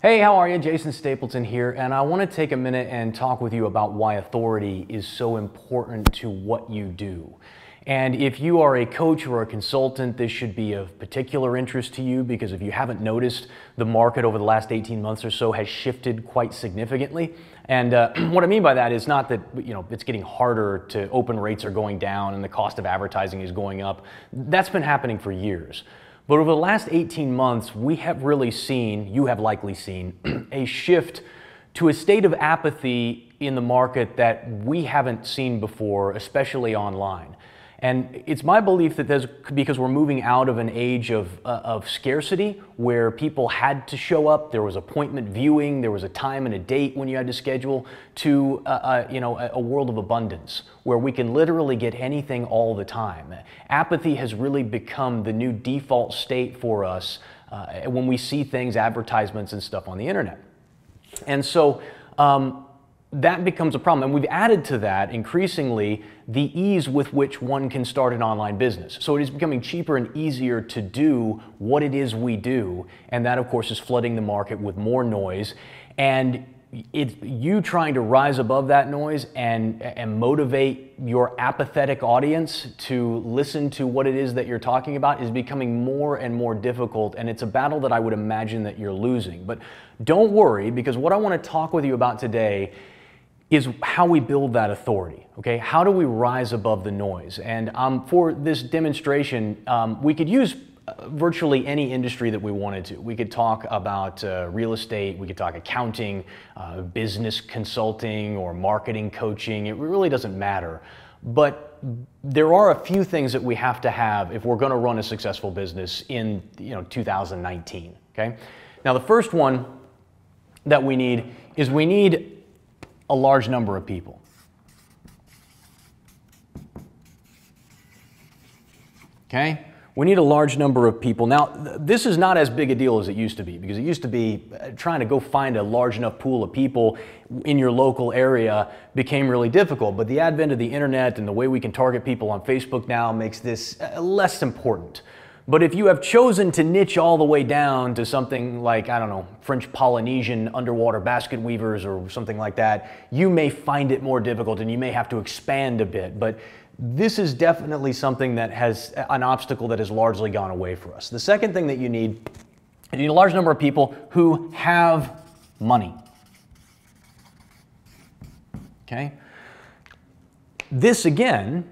Hey, how are you? Jason Stapleton here, and I want to take a minute and talk with you about why authority is so important to what you do. And if you are a coach or a consultant, this should be of particular interest to you because if you haven't noticed, the market over the last 18 months or so has shifted quite significantly. And uh, what I mean by that is not that you know it's getting harder to open rates are going down and the cost of advertising is going up. That's been happening for years. But over the last 18 months, we have really seen, you have likely seen, a shift to a state of apathy in the market that we haven't seen before, especially online. And it's my belief that there's, because we're moving out of an age of, uh, of scarcity where people had to show up, there was appointment viewing, there was a time and a date when you had to schedule, to uh, uh, you know, a, a world of abundance where we can literally get anything all the time. Apathy has really become the new default state for us uh, when we see things, advertisements and stuff on the internet. And so, um, that becomes a problem. And we've added to that increasingly the ease with which one can start an online business. So it is becoming cheaper and easier to do what it is we do. And that, of course, is flooding the market with more noise. And it's you trying to rise above that noise and, and motivate your apathetic audience to listen to what it is that you're talking about is becoming more and more difficult. And it's a battle that I would imagine that you're losing. But don't worry, because what I want to talk with you about today is how we build that authority. Okay, how do we rise above the noise? And um, for this demonstration, um, we could use uh, virtually any industry that we wanted to. We could talk about uh, real estate, we could talk accounting, uh, business consulting, or marketing coaching. It really doesn't matter. But there are a few things that we have to have if we're going to run a successful business in you know 2019. Okay, now the first one that we need is we need a large number of people. Okay? We need a large number of people. Now, th- this is not as big a deal as it used to be because it used to be uh, trying to go find a large enough pool of people in your local area became really difficult. But the advent of the internet and the way we can target people on Facebook now makes this uh, less important. But if you have chosen to niche all the way down to something like, I don't know, French Polynesian underwater basket weavers or something like that, you may find it more difficult and you may have to expand a bit. But this is definitely something that has an obstacle that has largely gone away for us. The second thing that you need, you need a large number of people who have money. Okay? This again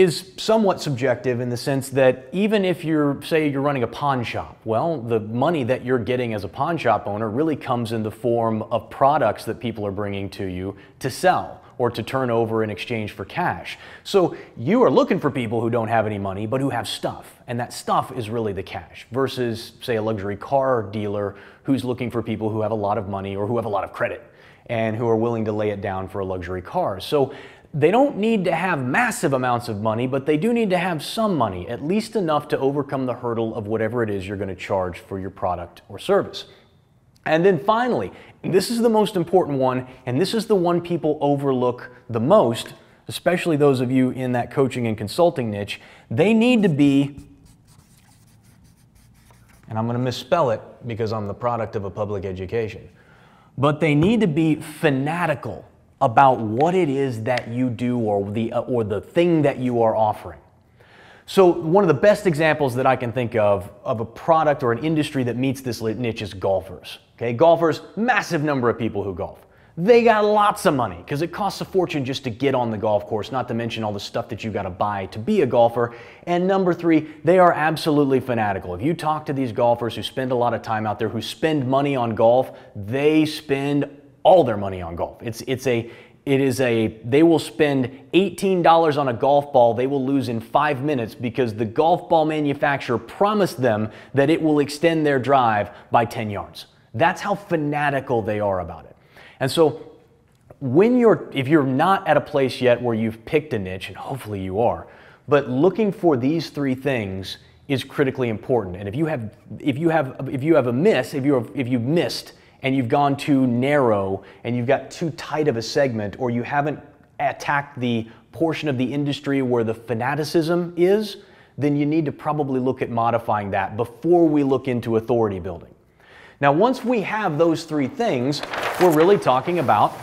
is somewhat subjective in the sense that even if you're, say, you're running a pawn shop, well, the money that you're getting as a pawn shop owner really comes in the form of products that people are bringing to you to sell or to turn over in exchange for cash. So you are looking for people who don't have any money but who have stuff, and that stuff is really the cash versus, say, a luxury car dealer who's looking for people who have a lot of money or who have a lot of credit and who are willing to lay it down for a luxury car. So they don't need to have massive amounts of money, but they do need to have some money, at least enough to overcome the hurdle of whatever it is you're going to charge for your product or service. And then finally, this is the most important one, and this is the one people overlook the most, especially those of you in that coaching and consulting niche. They need to be, and I'm going to misspell it because I'm the product of a public education, but they need to be fanatical about what it is that you do or the, uh, or the thing that you are offering. So, one of the best examples that I can think of of a product or an industry that meets this niche is golfers. Okay, golfers, massive number of people who golf. They got lots of money because it costs a fortune just to get on the golf course, not to mention all the stuff that you got to buy to be a golfer. And number three, they are absolutely fanatical. If you talk to these golfers who spend a lot of time out there, who spend money on golf, they spend all their money on golf. It's, it's a, it is a, they will spend $18 on a golf ball they will lose in five minutes because the golf ball manufacturer promised them that it will extend their drive by 10 yards. That's how fanatical they are about it. And so when you're, if you're not at a place yet where you've picked a niche, and hopefully you are, but looking for these three things is critically important. And if you have, if you have, if you have a miss, if you have, if you've missed and you've gone too narrow and you've got too tight of a segment or you haven't attacked the portion of the industry where the fanaticism is, then you need to probably look at modifying that before we look into authority building. Now, once we have those three things, we're really talking about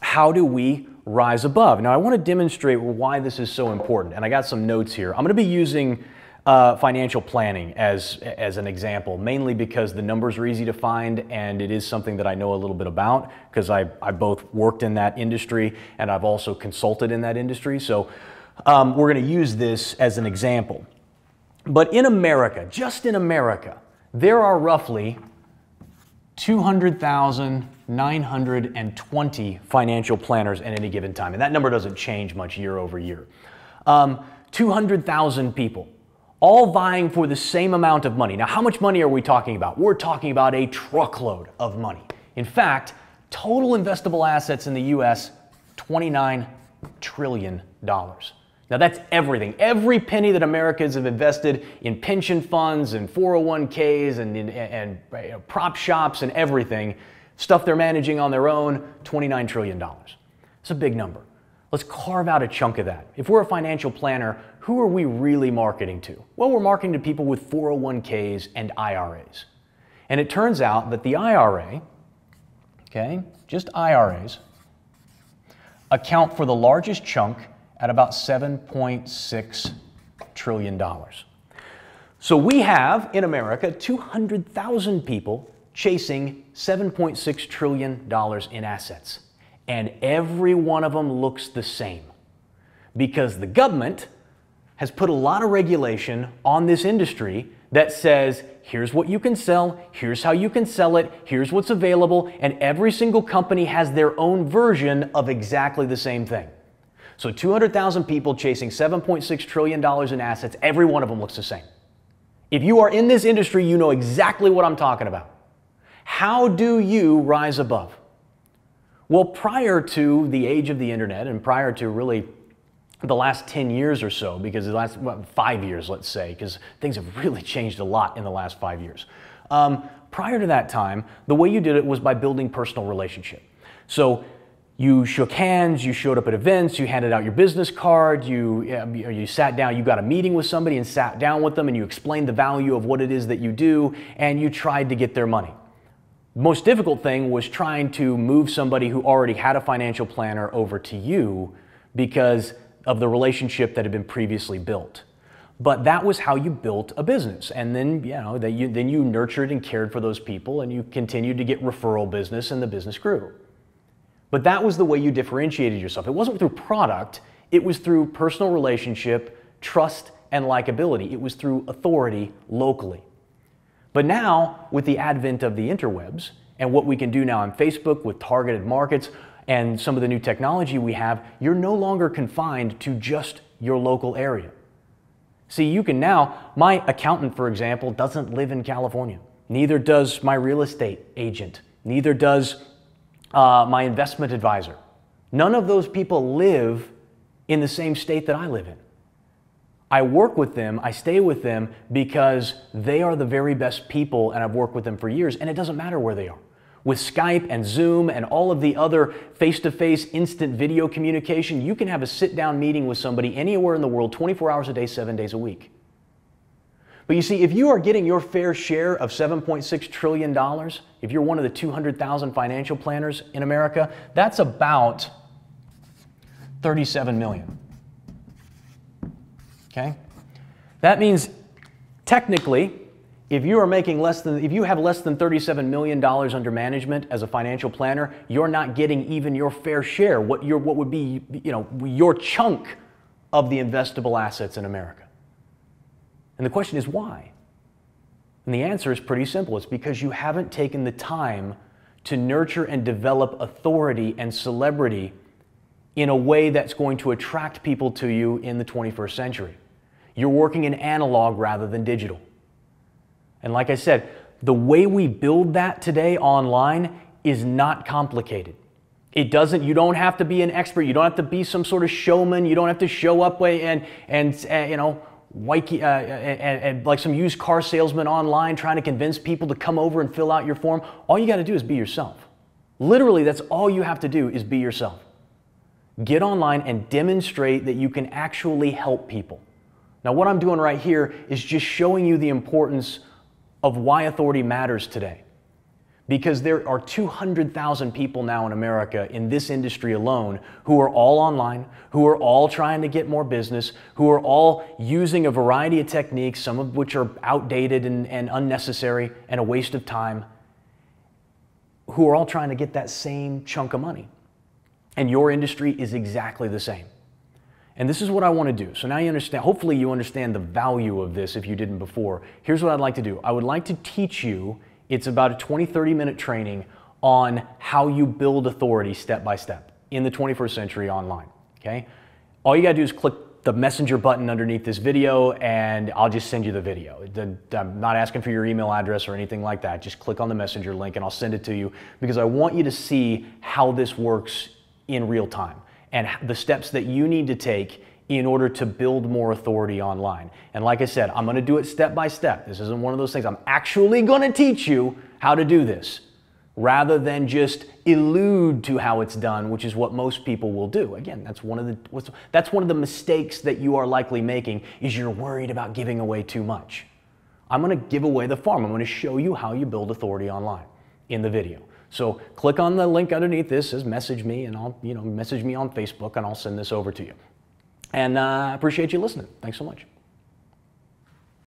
how do we rise above. Now, I want to demonstrate why this is so important, and I got some notes here. I'm going to be using uh, financial planning as, as an example, mainly because the numbers are easy to find and it is something that I know a little bit about because I, I both worked in that industry and I've also consulted in that industry. So um, we're going to use this as an example. But in America, just in America, there are roughly 200,920 financial planners at any given time. And that number doesn't change much year over year. Um, 200,000 people all vying for the same amount of money. Now, how much money are we talking about? We're talking about a truckload of money. In fact, total investable assets in the US, $29 trillion. Now, that's everything. Every penny that Americans have invested in pension funds and 401ks and, and, and you know, prop shops and everything, stuff they're managing on their own, $29 trillion. It's a big number. Let's carve out a chunk of that. If we're a financial planner, who are we really marketing to? Well, we're marketing to people with 401ks and IRAs. And it turns out that the IRA, okay, just IRAs, account for the largest chunk at about $7.6 trillion. So we have in America 200,000 people chasing $7.6 trillion in assets. And every one of them looks the same because the government has put a lot of regulation on this industry that says, here's what you can sell, here's how you can sell it, here's what's available, and every single company has their own version of exactly the same thing. So 200,000 people chasing $7.6 trillion in assets, every one of them looks the same. If you are in this industry, you know exactly what I'm talking about. How do you rise above? Well, prior to the age of the internet and prior to really the last 10 years or so, because the last well, five years, let's say, because things have really changed a lot in the last five years. Um, prior to that time, the way you did it was by building personal relationship. So you shook hands, you showed up at events, you handed out your business card, you, you sat down, you got a meeting with somebody and sat down with them and you explained the value of what it is that you do and you tried to get their money. Most difficult thing was trying to move somebody who already had a financial planner over to you because of the relationship that had been previously built. But that was how you built a business. And then, you know, that you, then you nurtured and cared for those people and you continued to get referral business and the business grew. But that was the way you differentiated yourself. It wasn't through product, it was through personal relationship, trust, and likability. It was through authority locally. But now, with the advent of the interwebs and what we can do now on Facebook with targeted markets, and some of the new technology we have, you're no longer confined to just your local area. See, you can now, my accountant, for example, doesn't live in California. Neither does my real estate agent. Neither does uh, my investment advisor. None of those people live in the same state that I live in. I work with them, I stay with them because they are the very best people and I've worked with them for years and it doesn't matter where they are. With Skype and Zoom and all of the other face to face instant video communication, you can have a sit down meeting with somebody anywhere in the world 24 hours a day, seven days a week. But you see, if you are getting your fair share of $7.6 trillion, if you're one of the 200,000 financial planners in America, that's about 37 million. Okay? That means technically, if you are making less than, if you have less than $37 million under management as a financial planner, you're not getting even your fair share, what, your, what would be you know, your chunk of the investable assets in America. And the question is why? And the answer is pretty simple. It's because you haven't taken the time to nurture and develop authority and celebrity in a way that's going to attract people to you in the 21st century. You're working in analog rather than digital. And like I said, the way we build that today online is not complicated. It doesn't, you don't have to be an expert. You don't have to be some sort of showman. You don't have to show up and, and, uh, you know, uh, and, and like some used car salesman online trying to convince people to come over and fill out your form. All you got to do is be yourself. Literally, that's all you have to do is be yourself. Get online and demonstrate that you can actually help people. Now, what I'm doing right here is just showing you the importance of why authority matters today. because there are 200,000 people now in America in this industry alone who are all online, who are all trying to get more business, who are all using a variety of techniques, some of which are outdated and, and unnecessary and a waste of time, who are all trying to get that same chunk of money. And your industry is exactly the same. And this is what I want to do. So now you understand, hopefully, you understand the value of this if you didn't before. Here's what I'd like to do I would like to teach you it's about a 20, 30 minute training on how you build authority step by step in the 21st century online. Okay? All you gotta do is click the messenger button underneath this video and I'll just send you the video. I'm not asking for your email address or anything like that. Just click on the messenger link and I'll send it to you because I want you to see how this works in real time and the steps that you need to take in order to build more authority online. And like I said, I'm going to do it step by step. This isn't one of those things. I'm actually going to teach you how to do this rather than just elude to how it's done, which is what most people will do. Again, that's one of the that's one of the mistakes that you are likely making is you're worried about giving away too much. I'm going to give away the farm. I'm going to show you how you build authority online in the video. So click on the link underneath this says message me and I'll, you know, message me on Facebook and I'll send this over to you. And uh, I uh, appreciate you listening. Thanks so much.